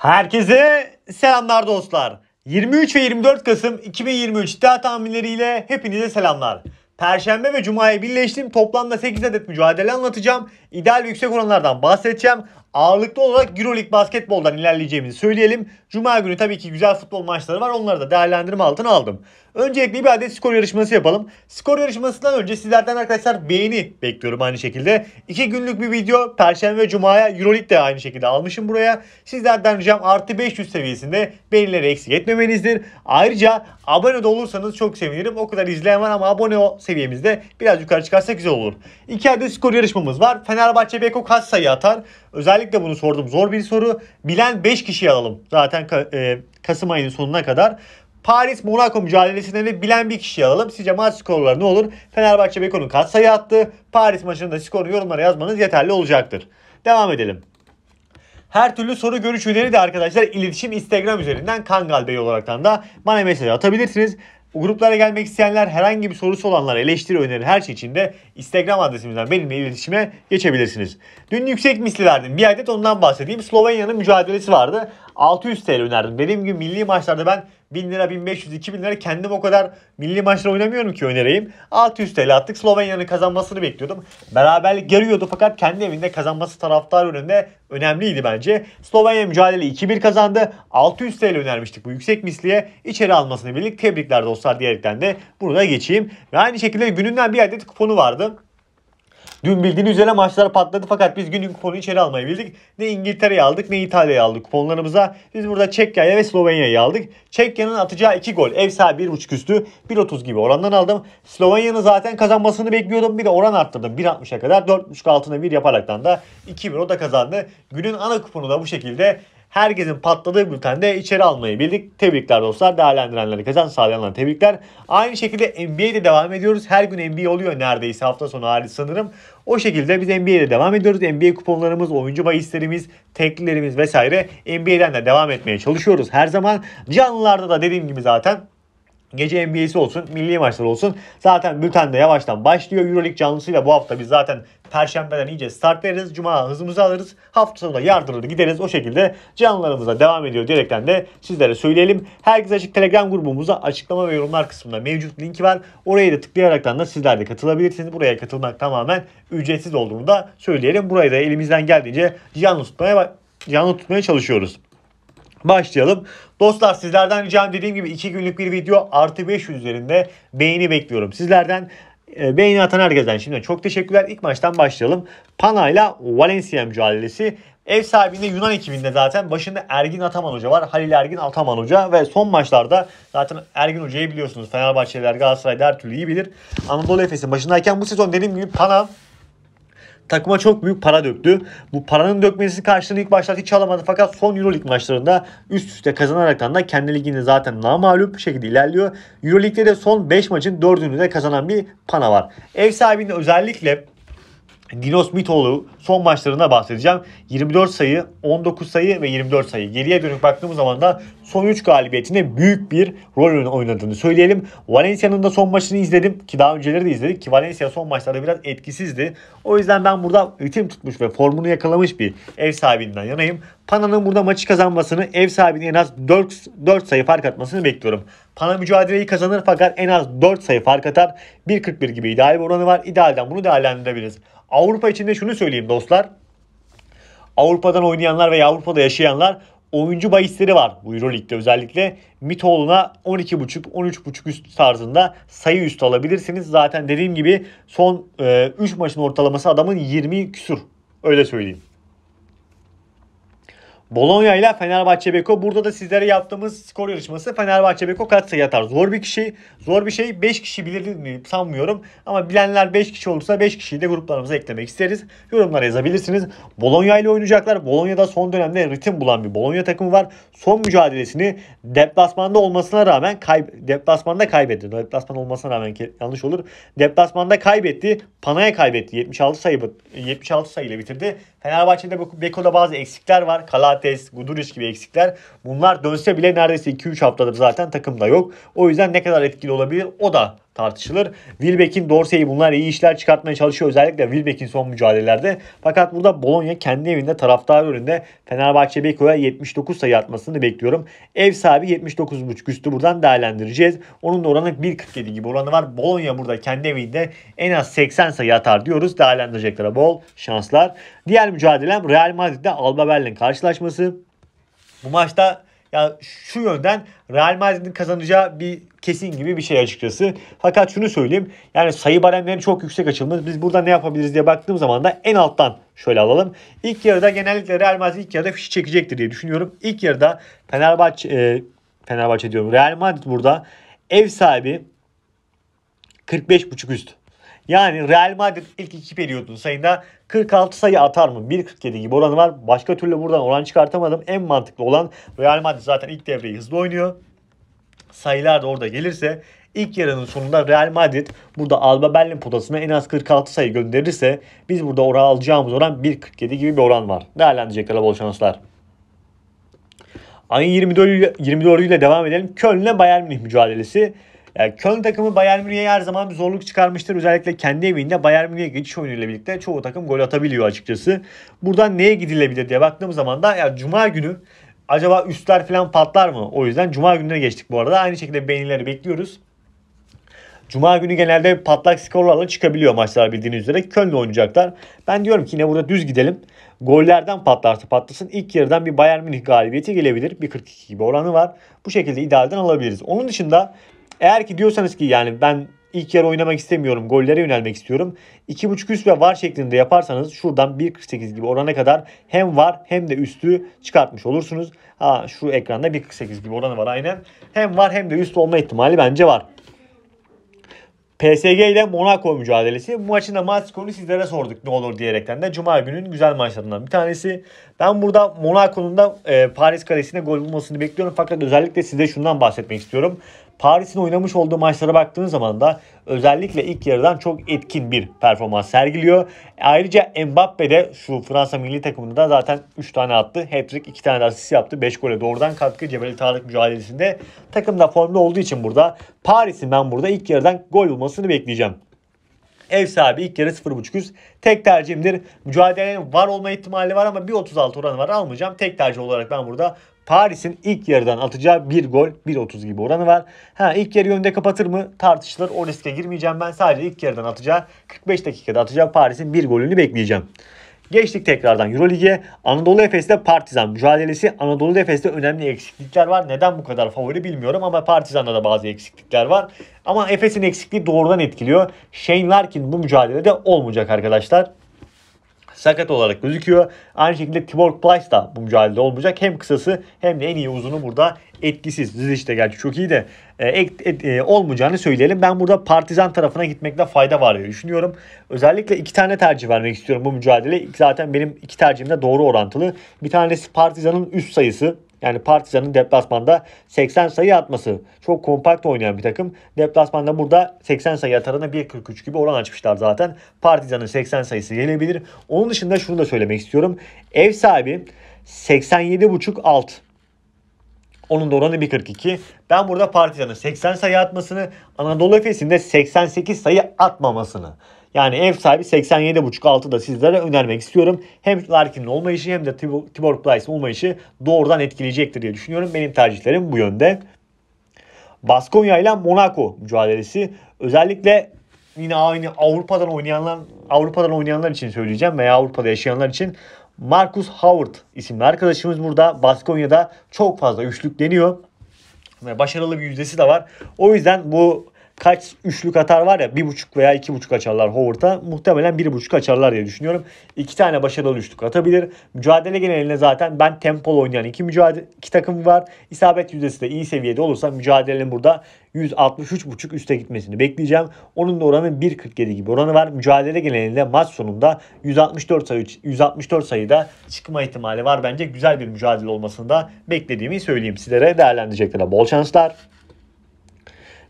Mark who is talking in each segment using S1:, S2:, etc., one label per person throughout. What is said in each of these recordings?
S1: Herkese selamlar dostlar. 23 ve 24 Kasım 2023 iddia tahminleriyle hepinize selamlar. Perşembe ve Cuma'ya birleştim. Toplamda 8 adet mücadele anlatacağım. İdeal ve yüksek oranlardan bahsedeceğim. Ağırlıklı olarak Euroleague basketboldan ilerleyeceğimizi söyleyelim. Cuma günü tabii ki güzel futbol maçları var. Onları da değerlendirme altına aldım. Öncelikle bir adet skor yarışması yapalım. Skor yarışmasından önce sizlerden arkadaşlar beğeni bekliyorum aynı şekilde. 2 günlük bir video Perşembe ve Cuma'ya Euroleague de aynı şekilde almışım buraya. Sizlerden ricam artı 500 seviyesinde beğenileri eksik etmemenizdir. Ayrıca abone de olursanız çok sevinirim. O kadar izleyen var ama abone o seviyemizde biraz yukarı çıkarsa güzel olur. 2 adet skor yarışmamız var. Fenerbahçe Beko kaç sayı atar? Özellikle bunu sordum. Zor bir soru. Bilen 5 kişiyi alalım. Zaten e, Kasım ayının sonuna kadar. Paris Monaco mücadelesinde de bilen bir kişiyi alalım. Sizce maç skorları ne olur? Fenerbahçe Beko'nun kaç sayı attı? Paris maçında skoru yorumlara yazmanız yeterli olacaktır. Devam edelim. Her türlü soru görüş öneri de arkadaşlar iletişim Instagram üzerinden Kangal Bey olaraktan da bana mesaj atabilirsiniz. Gruplara gelmek isteyenler herhangi bir sorusu olanlar eleştiri öneri her şey için de Instagram adresimizden benimle iletişime geçebilirsiniz. Dün yüksek misli verdim. Bir adet ondan bahsedeyim. Slovenya'nın mücadelesi vardı. 600 TL önerdim. Dediğim gibi milli maçlarda ben 1000 lira, 1500, 2000 lira kendim o kadar milli maçlar oynamıyorum ki önereyim. 600 TL attık. Slovenya'nın kazanmasını bekliyordum. Beraberlik geliyordu fakat kendi evinde kazanması taraftar önünde önemliydi bence. Slovenya mücadele 2-1 kazandı. 600 TL önermiştik bu yüksek misliye. içeri almasını birlik. Tebrikler dostlar diyerekten de burada geçeyim. Ve aynı şekilde gününden bir adet kuponu vardı. Dün bildiğiniz üzere maçlar patladı fakat biz günün kuponu içeri almayı bildik. Ne İngiltere'yi aldık ne İtalya'yı aldık kuponlarımıza. Biz burada Çekya'ya ve Slovenya'yı aldık. Çekya'nın atacağı 2 gol. Ev sahibi 1.5 üstü 1.30 gibi orandan aldım. Slovenya'nın zaten kazanmasını bekliyordum. Bir de oran arttırdım 1.60'a kadar. 4.5 altına 1 yaparaktan da 2-1 o da kazandı. Günün ana kuponu da bu şekilde herkesin patladığı bültende içeri almayı bildik. Tebrikler dostlar. Değerlendirenlere kazan sağlayanlara tebrikler. Aynı şekilde NBA'de devam ediyoruz. Her gün NBA oluyor neredeyse hafta sonu hariç sanırım. O şekilde biz NBA'de devam ediyoruz. NBA kuponlarımız, oyuncu bahislerimiz, teklilerimiz vesaire NBA'den de devam etmeye çalışıyoruz. Her zaman canlılarda da dediğim gibi zaten Gece NBA'si olsun, milli maçlar olsun. Zaten bülten de yavaştan başlıyor. Euroleague canlısıyla bu hafta biz zaten Perşembeden iyice start veririz. Cuma hızımızı alırız. Hafta sonunda yardırır gideriz. O şekilde canlılarımıza devam ediyor diyerekten de sizlere söyleyelim. Herkes açık Telegram grubumuza açıklama ve yorumlar kısmında mevcut linki var. Oraya da tıklayaraktan da sizler de katılabilirsiniz. Buraya katılmak tamamen ücretsiz olduğunu da söyleyelim. Burayı da elimizden geldiğince canlı tutmaya, canlı tutmaya çalışıyoruz. Başlayalım. Dostlar sizlerden ricam dediğim gibi 2 günlük bir video artı 500 üzerinde beğeni bekliyorum. Sizlerden e, beğeni atan herkesten şimdi çok teşekkürler. İlk maçtan başlayalım. Pana ile Valencia mücadelesi. Ev sahibinde Yunan ekibinde zaten başında Ergin Ataman Hoca var. Halil Ergin Ataman Hoca ve son maçlarda zaten Ergin Hoca'yı biliyorsunuz. Fenerbahçeliler Galatasaray'da her türlü iyi bilir. Anadolu Efes'in başındayken bu sezon dediğim gibi Pana takıma çok büyük para döktü. Bu paranın dökmesi karşılığını ilk başlarda hiç alamadı fakat son Euroleague maçlarında üst üste kazanaraktan da kendi ligini zaten namalup bir şekilde ilerliyor. Euroleague'de de son 5 maçın 4'ünü de kazanan bir pana var. Ev sahibinde özellikle Dinos Mitoğlu son maçlarında bahsedeceğim. 24 sayı, 19 sayı ve 24 sayı. Geriye dönük baktığımız zaman da son 3 galibiyetinde büyük bir rol oynadığını söyleyelim. Valencia'nın da son maçını izledim ki daha önceleri de izledik ki Valencia son maçlarda biraz etkisizdi. O yüzden ben burada ritim tutmuş ve formunu yakalamış bir ev sahibinden yanayım. Pana'nın burada maçı kazanmasını, ev sahibinin en az 4, 4 sayı fark atmasını bekliyorum. Pana mücadeleyi kazanır fakat en az 4 sayı fark atar. 1.41 gibi ideal bir oranı var. İdealden bunu değerlendirebiliriz. Avrupa için de şunu söyleyeyim dostlar. Avrupa'dan oynayanlar veya Avrupa'da yaşayanlar oyuncu bahisleri var bu Euroleague'de özellikle. Mitoğlu'na 12.5-13.5 üst tarzında sayı üstü alabilirsiniz. Zaten dediğim gibi son e, 3 maçın ortalaması adamın 20 küsur. Öyle söyleyeyim. Bologna ile Fenerbahçe Beko. Burada da sizlere yaptığımız skor yarışması Fenerbahçe Beko kaç sayı atar? Zor bir kişi. Zor bir şey. 5 kişi bilir mi sanmıyorum. Ama bilenler 5 kişi olursa 5 kişiyi de gruplarımıza eklemek isteriz. Yorumlara yazabilirsiniz. Bologna ile oynayacaklar. Bologna'da son dönemde ritim bulan bir Bologna takımı var. Son mücadelesini deplasmanda olmasına rağmen kayb deplasmanda kaybetti. Deplasman olmasına rağmen yanlış olur. Deplasmanda kaybetti. Panaya kaybetti. 76 sayı 76 sayıyla bitirdi. Fenerbahçe'de Beko'da bazı eksikler var. Kalates, Guduric gibi eksikler. Bunlar dönse bile neredeyse 2-3 haftadır zaten takımda yok. O yüzden ne kadar etkili olabilir o da tartışılır. Wilbeck'in Dorsey'i bunlar iyi işler çıkartmaya çalışıyor. Özellikle Wilbeck'in son mücadelelerde. Fakat burada Bologna kendi evinde taraftar önünde Fenerbahçe Beko'ya 79 sayı atmasını bekliyorum. Ev sahibi 79.5 üstü buradan değerlendireceğiz. Onun da oranı 1.47 gibi oranı var. Bologna burada kendi evinde en az 80 sayı atar diyoruz. Değerlendireceklere bol şanslar. Diğer mücadelem Real Madrid'de Alba Berlin karşılaşması. Bu maçta ya şu yönden Real Madrid'in kazanacağı bir kesin gibi bir şey açıkçası. Fakat şunu söyleyeyim. Yani sayı baremleri çok yüksek açılmış. Biz burada ne yapabiliriz diye baktığım zaman da en alttan şöyle alalım. İlk yarıda genellikle Real Madrid ilk yarıda fişi çekecektir diye düşünüyorum. İlk yarıda Fenerbahçe e, Fenerbahçe diyorum. Real Madrid burada ev sahibi 45.5 üst. Yani Real Madrid ilk iki periyodun sayında 46 sayı atar mı? 1.47 gibi oranı var. Başka türlü buradan oran çıkartamadım. En mantıklı olan Real Madrid zaten ilk devreyi hızlı oynuyor. Sayılar da orada gelirse ilk yarının sonunda Real Madrid burada Alba Berlin potasına en az 46 sayı gönderirse biz burada oran alacağımız oran 1.47 gibi bir oran var. Değerlendirecekler bol şanslar. Ayın 24 24'üyle devam edelim. Köln'le Bayern Münih mücadelesi. Yani Köln takımı Bayern Münih'e her zaman bir zorluk çıkarmıştır. Özellikle kendi evinde Bayern Münih'e geçiş oyunuyla birlikte çoğu takım gol atabiliyor açıkçası. Buradan neye gidilebilir diye baktığım zaman da ya Cuma günü acaba üstler falan patlar mı? O yüzden Cuma gününe geçtik bu arada. Aynı şekilde beğenileri bekliyoruz. Cuma günü genelde patlak skorlarla çıkabiliyor maçlar bildiğiniz üzere. Köln'le oynayacaklar. Ben diyorum ki yine burada düz gidelim. Gollerden patlarsa patlasın. İlk yarıdan bir Bayern Münih galibiyeti gelebilir. Bir 42 gibi oranı var. Bu şekilde idealden alabiliriz. Onun dışında eğer ki diyorsanız ki yani ben ilk yarı oynamak istemiyorum. Gollere yönelmek istiyorum. 2.5 üst ve var şeklinde yaparsanız şuradan 1.48 gibi orana kadar hem var hem de üstü çıkartmış olursunuz. Ha şu ekranda 1.48 gibi oranı var aynen. Hem var hem de üst olma ihtimali bence var. PSG ile Monaco mücadelesi. Bu maçın da maç skoru sizlere sorduk ne olur diyerekten de Cuma günün güzel maçlarından bir tanesi. Ben burada Monaco'nun da e, Paris Kalesi'ne gol bulmasını bekliyorum. Fakat özellikle size şundan bahsetmek istiyorum. Paris'in oynamış olduğu maçlara baktığınız zaman da özellikle ilk yarıdan çok etkin bir performans sergiliyor. Ayrıca Mbappe de şu Fransa milli takımında da zaten 3 tane attı. Hat-trick 2 tane asist yaptı. 5 gole doğrudan katkı Cebeli Tarık mücadelesinde. Takımda formda olduğu için burada Paris'in ben burada ilk yarıdan gol bulmasını bekleyeceğim. Ev sahibi ilk yarı 0.5 üst. Tek tercihimdir. Mücadelenin var olma ihtimali var ama 1.36 oranı var almayacağım. Tek tercih olarak ben burada Paris'in ilk yarıdan atacağı bir gol 1.30 gibi oranı var. Ha ilk yarı önde kapatır mı tartışılır. O riske girmeyeceğim ben. Sadece ilk yarıdan atacağı 45 dakikada atacağı Paris'in bir golünü bekleyeceğim. Geçtik tekrardan Eurolig'e. Anadolu Efes'te Partizan mücadelesi. Anadolu Efes'te önemli eksiklikler var. Neden bu kadar favori bilmiyorum ama Partizan'da da bazı eksiklikler var. Ama Efes'in eksikliği doğrudan etkiliyor. Shane Larkin bu mücadelede olmayacak arkadaşlar sakat olarak gözüküyor. Aynı şekilde Tibor Plyce da bu mücadelede olmayacak. Hem kısası hem de en iyi uzunu burada etkisiz. Zizic de gerçi çok iyi de e, et, et, e, olmayacağını söyleyelim. Ben burada Partizan tarafına gitmekte fayda var diye düşünüyorum. Özellikle iki tane tercih vermek istiyorum bu mücadele. Zaten benim iki tercihim de doğru orantılı. Bir tanesi Partizan'ın üst sayısı. Yani Partizan'ın deplasmanda 80 sayı atması. Çok kompakt oynayan bir takım. Deplasmanda burada 80 sayı atarına 1.43 gibi oran açmışlar zaten. Partizan'ın 80 sayısı gelebilir. Onun dışında şunu da söylemek istiyorum. Ev sahibi 87.5 alt. Onun da oranı 1.42. Ben burada Partizan'ın 80 sayı atmasını, Anadolu Efes'in de 88 sayı atmamasını yani ev sahibi 87.5 da sizlere önermek istiyorum. Hem Larkin'in olmayışı hem de Tibor Plyce'ın olmayışı doğrudan etkileyecektir diye düşünüyorum. Benim tercihlerim bu yönde. Baskonya ile Monaco mücadelesi özellikle yine aynı Avrupa'dan oynayanlar Avrupa'dan oynayanlar için söyleyeceğim veya Avrupa'da yaşayanlar için Marcus Howard isimli arkadaşımız burada Baskonya'da çok fazla üçlük deniyor ve başarılı bir yüzdesi de var. O yüzden bu kaç üçlük atar var ya bir buçuk veya iki buçuk açarlar Howard'a. Muhtemelen bir buçuk açarlar diye düşünüyorum. İki tane başarılı üçlük atabilir. Mücadele genelinde zaten ben tempolu oynayan iki, mücadele, iki takım var. İsabet yüzdesi de iyi seviyede olursa mücadelenin burada 163.5 üste gitmesini bekleyeceğim. Onun da oranı 1.47 gibi oranı var. Mücadele genelinde maç sonunda 164 sayı 164 sayıda çıkma ihtimali var. Bence güzel bir mücadele olmasını da beklediğimi söyleyeyim sizlere. Değerlendirecekler. Bol şanslar.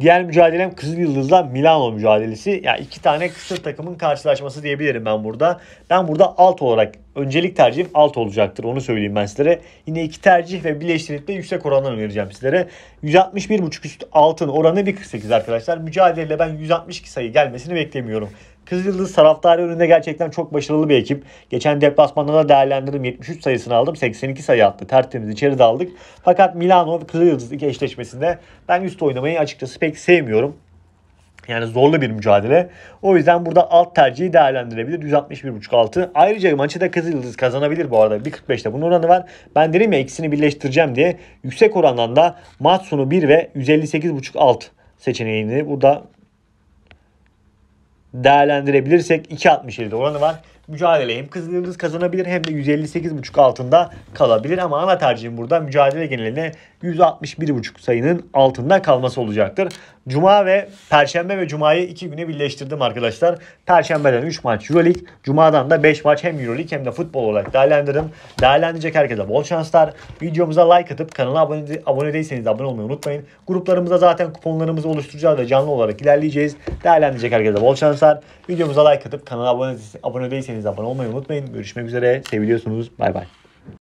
S1: Diğer mücadelem Kızıl Yıldız'la Milano mücadelesi. Ya yani iki tane kısır takımın karşılaşması diyebilirim ben burada. Ben burada alt olarak öncelik tercihim alt olacaktır. Onu söyleyeyim ben sizlere. Yine iki tercih ve birleştirip de yüksek orandan önereceğim sizlere. 161.5 üst altın oranı 1.48 arkadaşlar. Mücadeleyle ben 162 sayı gelmesini beklemiyorum. Kızılyıldız taraftarı önünde gerçekten çok başarılı bir ekip. Geçen deplasmanda da değerlendirdim. 73 sayısını aldım. 82 sayı attı. Tertemiz içeri de aldık. Fakat Milano ve Kızılyıldız iki eşleşmesinde ben üst oynamayı açıkçası pek sevmiyorum. Yani zorlu bir mücadele. O yüzden burada alt tercihi değerlendirebilir. 161.5 altı. Ayrıca maçı da Kızılyıldız kazanabilir bu arada. 1.45'te bunun oranı var. Ben dedim ya ikisini birleştireceğim diye. Yüksek orandan da maç sonu 1 ve 158.5 alt seçeneğini burada değerlendirebilirsek 2.67'de oranı var. Mücadele hem Kızılyıldız kazanabilir hem de 158.5 altında kalabilir. Ama ana tercihim burada mücadele geneline 161.5 sayının altında kalması olacaktır. Cuma ve Perşembe ve Cuma'yı iki güne birleştirdim arkadaşlar. Perşembeden 3 maç Euroleague, Cuma'dan da 5 maç hem Euroleague hem de futbol olarak değerlendirdim. Değerlendirecek herkese bol şanslar. Videomuza like atıp kanala abone, abone değilseniz abone olmayı unutmayın. Gruplarımızda zaten kuponlarımızı oluşturacağız ve canlı olarak ilerleyeceğiz. Değerlendirecek herkese bol şanslar. Videomuza like atıp kanala abone, abone değilseniz abone olmayı unutmayın. Görüşmek üzere. Seviliyorsunuz. Bay bay.